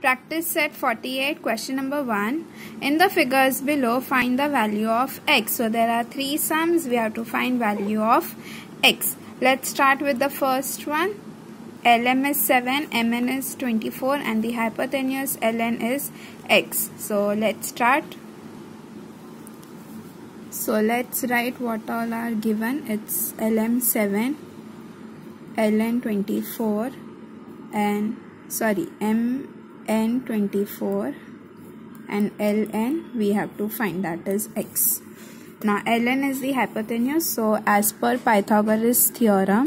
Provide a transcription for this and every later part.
Practice set 48 question number 1. In the figures below find the value of x. So there are three sums we have to find value of x. Let's start with the first one. LM is 7, MN is 24 and the hypotenuse LN is x. So let's start. So let's write what all are given. It's LM 7, LN 24 and sorry M n24 and ln we have to find that is x. Now ln is the hypotenuse so as per pythagoras theorem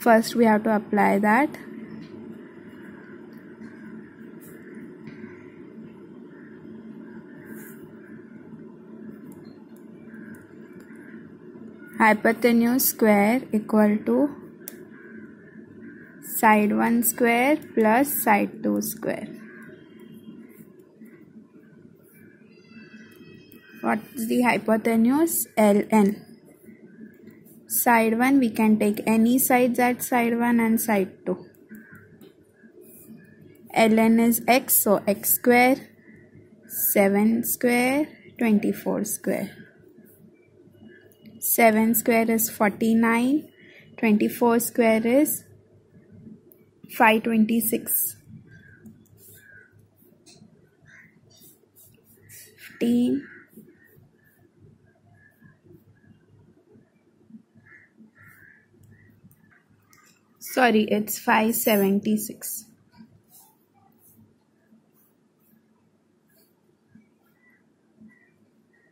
first we have to apply that. Hypotenuse square equal to side 1 square plus side 2 square. What is the hypotenuse? Ln. Side 1 we can take any sides at side 1 and side 2. Ln is x so x square 7 square 24 square. 7 square is 49 24 square is 526 15 sorry it's 576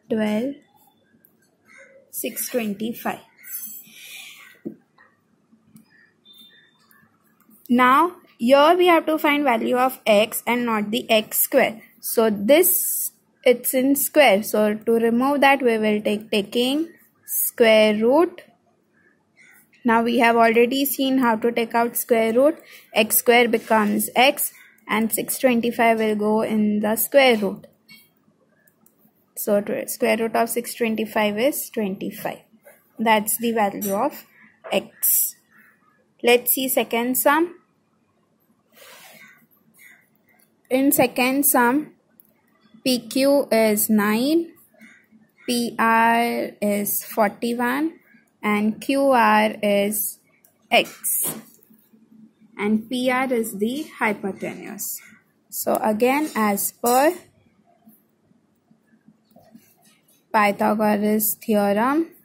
12 625 Now here we have to find value of x and not the x square. So this it's in square. So to remove that we will take taking square root. Now we have already seen how to take out square root. x square becomes x and 625 will go in the square root. So square root of 625 is 25. That's the value of x. Let's see second sum. In second sum, PQ is 9, PR is 41 and QR is X and PR is the hypotenuse. So again as per Pythagoras theorem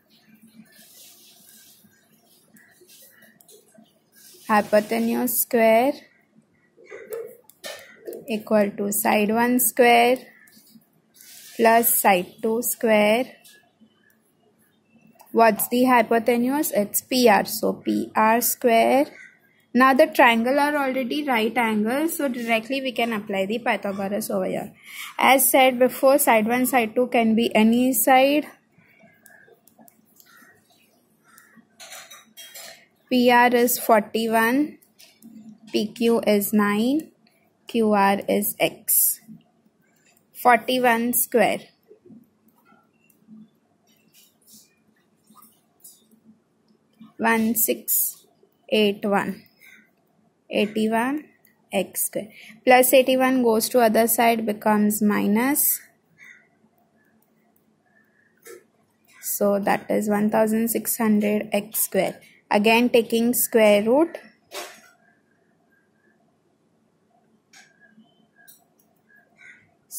hypotenuse square equal to side 1 square plus side 2 square. What's the hypotenuse? It's PR. So PR square. Now the triangle are already right angles. So directly we can apply the Pythagoras over here. As said before, side 1, side 2 can be any side. PR is 41. PQ is 9. QR is X. 41 square. One six eight one. Eighty one x square plus 81 goes to other side becomes minus so that is 1600 x square again taking square root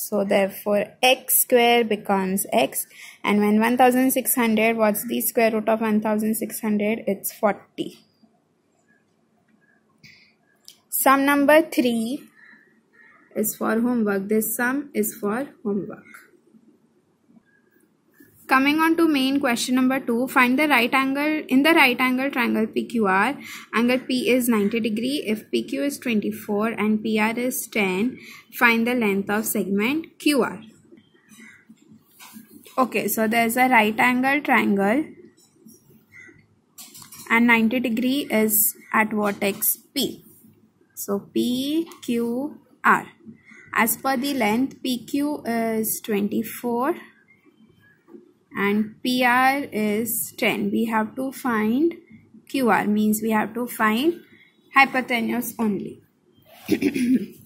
So therefore x square becomes x and when 1600 what's the square root of 1600 it's 40. Sum number 3 is for homework. This sum is for homework. Coming on to main question number 2, find the right angle in the right angle triangle PQR. Angle P is 90 degree. If PQ is 24 and PR is 10, find the length of segment QR. Okay, so there's a right angle triangle and 90 degree is at vertex P. So PQR. As per the length, PQ is 24 and PR is 10. We have to find QR means we have to find hypotenuse only.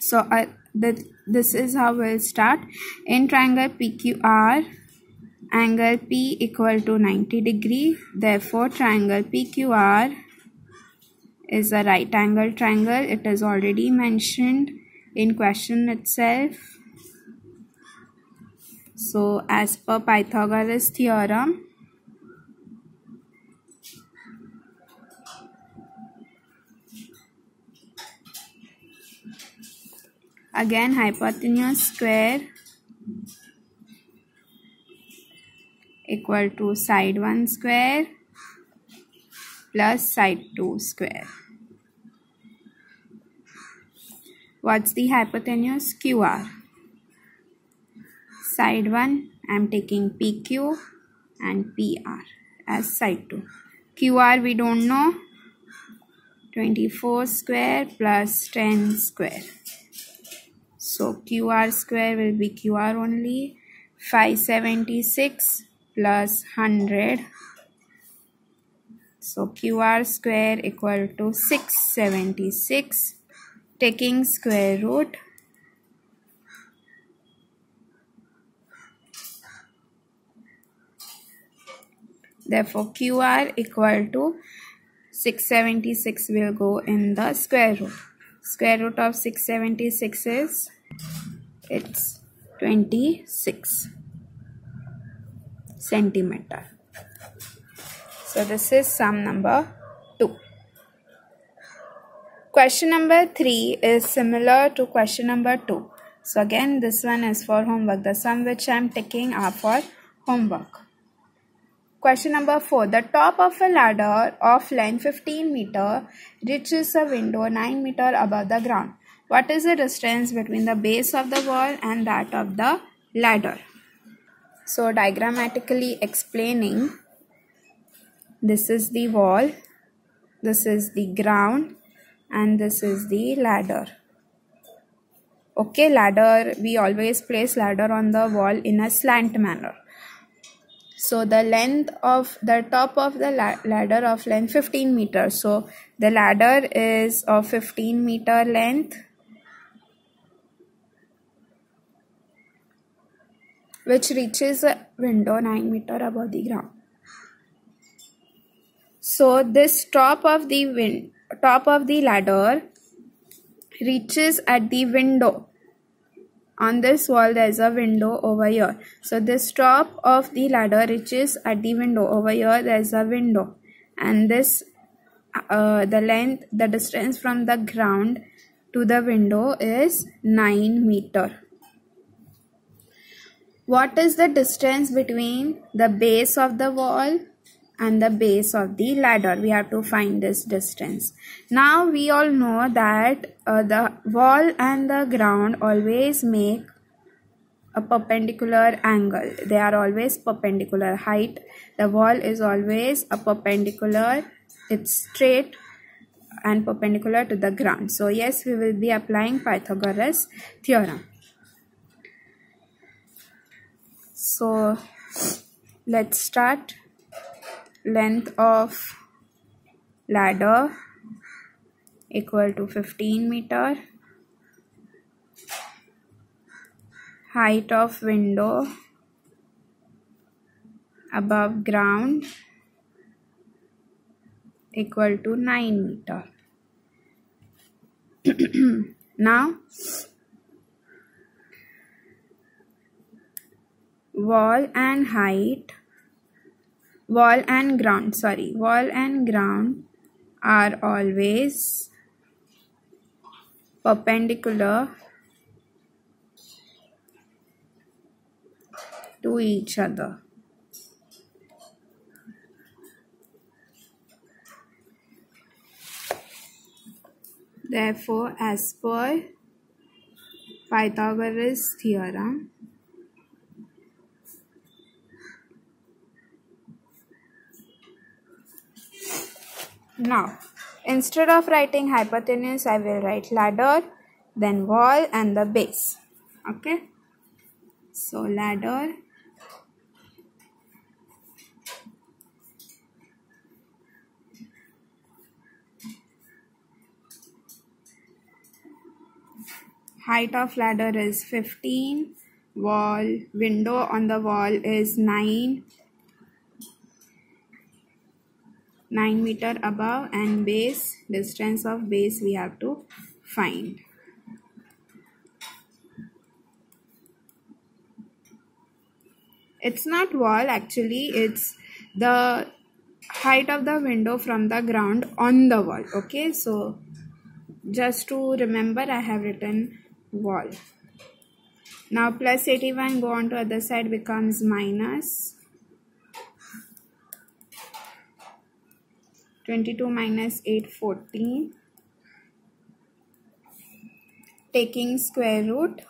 so uh, this is how we'll start. In triangle pqr angle p equal to 90 degree. Therefore triangle pqr is a right angle triangle. It is already mentioned in question itself so as per pythagoras theorem again hypotenuse square equal to side 1 square plus side 2 square. What's the hypotenuse? QR. Side 1 I am taking PQ and PR as side 2. QR we don't know 24 square plus 10 square. So QR square will be QR only. 576 plus 100. So QR square equal to 676. Taking square root. Therefore QR equal to 676 will go in the square root. Square root of 676 is it's 26 centimeter. So this is sum number 2. Question number 3 is similar to question number 2. So again this one is for homework. The sum which I am taking are for homework. Question number 4. The top of a ladder of length 15 meter reaches a window 9 meter above the ground. What is the distance between the base of the wall and that of the ladder? So diagrammatically explaining, this is the wall, this is the ground and this is the ladder. Okay, ladder, we always place ladder on the wall in a slant manner. So the length of the top of the ladder of length 15 meters. So the ladder is of 15 meter length which reaches a window 9 meter above the ground. So this top of the win top of the ladder reaches at the window. On this wall there is a window over here. So this top of the ladder reaches at the window. Over here there is a window. And this uh, the length the distance from the ground to the window is 9 meter. What is the distance between the base of the wall and the base of the ladder? We have to find this distance. Now we all know that uh, the wall and the ground always make a perpendicular angle. They are always perpendicular height. The wall is always a perpendicular. It's straight and perpendicular to the ground. So yes, we will be applying Pythagoras theorem. so let's start length of ladder equal to 15 meter. Height of window above ground equal to 9 meter. Now wall and height wall and ground sorry. Wall and ground are always perpendicular to each other. Therefore as per pythagoras theorem Now, instead of writing hypotenuse, I will write ladder, then wall and the base. Okay. So, ladder height of ladder is 15 wall window on the wall is 9 9 meter above and base distance of base we have to find. It's not wall actually it's the height of the window from the ground on the wall okay? So just to remember i have written wall. Now plus 81 go on to other side becomes minus 22 minus 8 14 taking square root.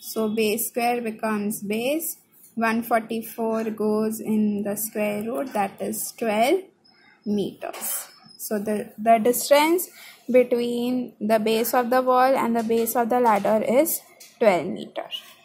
So base square becomes base. 144 goes in the square root that is 12 meters. So the the distance between the base of the wall and the base of the ladder is 12 meters